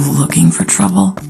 Looking for trouble?